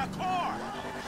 my car!